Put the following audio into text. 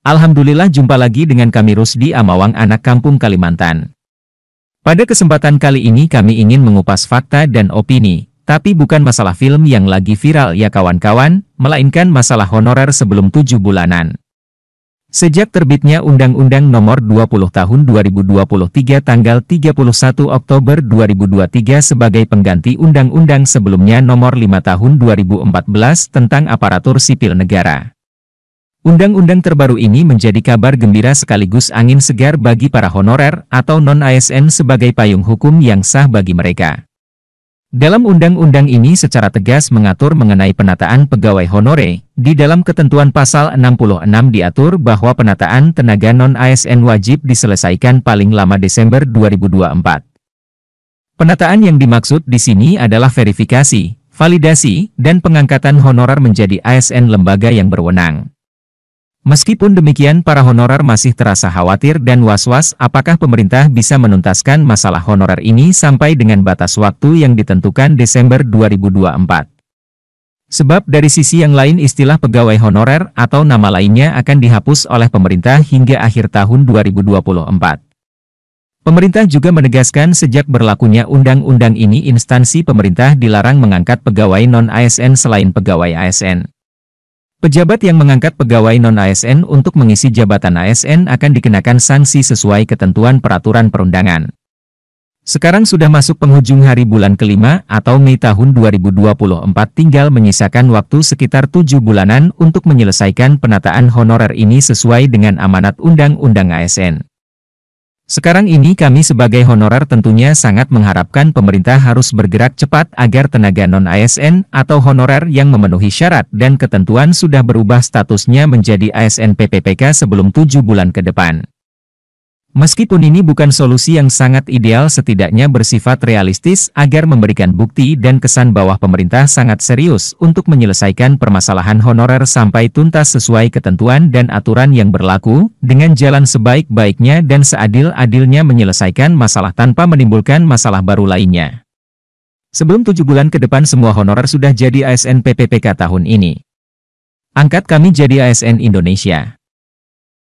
Alhamdulillah jumpa lagi dengan kami Rusdi Amawang anak kampung Kalimantan. Pada kesempatan kali ini kami ingin mengupas fakta dan opini, tapi bukan masalah film yang lagi viral ya kawan-kawan, melainkan masalah honorer sebelum tujuh bulanan. Sejak terbitnya Undang-Undang Nomor 20 Tahun 2023 tanggal 31 Oktober 2023 sebagai pengganti Undang-Undang sebelumnya Nomor 5 Tahun 2014 tentang Aparatur Sipil Negara. Undang-undang terbaru ini menjadi kabar gembira sekaligus angin segar bagi para honorer atau non-ASN sebagai payung hukum yang sah bagi mereka. Dalam undang-undang ini secara tegas mengatur mengenai penataan pegawai honore. Di dalam ketentuan pasal 66 diatur bahwa penataan tenaga non-ASN wajib diselesaikan paling lama Desember 2024. Penataan yang dimaksud di sini adalah verifikasi, validasi, dan pengangkatan honorer menjadi ASN lembaga yang berwenang. Meskipun demikian para honorer masih terasa khawatir dan was-was apakah pemerintah bisa menuntaskan masalah honorer ini sampai dengan batas waktu yang ditentukan Desember 2024. Sebab dari sisi yang lain istilah pegawai honorer atau nama lainnya akan dihapus oleh pemerintah hingga akhir tahun 2024. Pemerintah juga menegaskan sejak berlakunya undang-undang ini instansi pemerintah dilarang mengangkat pegawai non-ASN selain pegawai ASN. Pejabat yang mengangkat pegawai non-ASN untuk mengisi jabatan ASN akan dikenakan sanksi sesuai ketentuan peraturan perundangan. Sekarang sudah masuk penghujung hari bulan kelima atau Mei tahun 2024 tinggal menyisakan waktu sekitar tujuh bulanan untuk menyelesaikan penataan honorer ini sesuai dengan amanat Undang-Undang ASN. Sekarang ini kami sebagai honorer tentunya sangat mengharapkan pemerintah harus bergerak cepat agar tenaga non-ASN atau honorer yang memenuhi syarat dan ketentuan sudah berubah statusnya menjadi ASN PPPK sebelum tujuh bulan ke depan. Meskipun ini bukan solusi yang sangat ideal setidaknya bersifat realistis agar memberikan bukti dan kesan bahwa pemerintah sangat serius untuk menyelesaikan permasalahan honorer sampai tuntas sesuai ketentuan dan aturan yang berlaku, dengan jalan sebaik-baiknya dan seadil-adilnya menyelesaikan masalah tanpa menimbulkan masalah baru lainnya. Sebelum tujuh bulan ke depan semua honorer sudah jadi ASN PPPK tahun ini. Angkat kami jadi ASN Indonesia.